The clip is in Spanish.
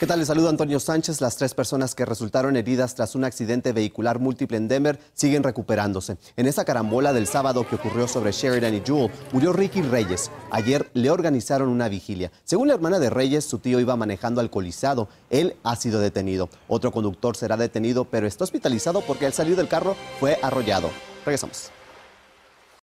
¿Qué tal? Les saludo Antonio Sánchez. Las tres personas que resultaron heridas tras un accidente vehicular múltiple en Denver siguen recuperándose. En esa carambola del sábado que ocurrió sobre Sheridan y Jewel, murió Ricky Reyes. Ayer le organizaron una vigilia. Según la hermana de Reyes, su tío iba manejando alcoholizado. Él ha sido detenido. Otro conductor será detenido, pero está hospitalizado porque al salir del carro fue arrollado. Regresamos.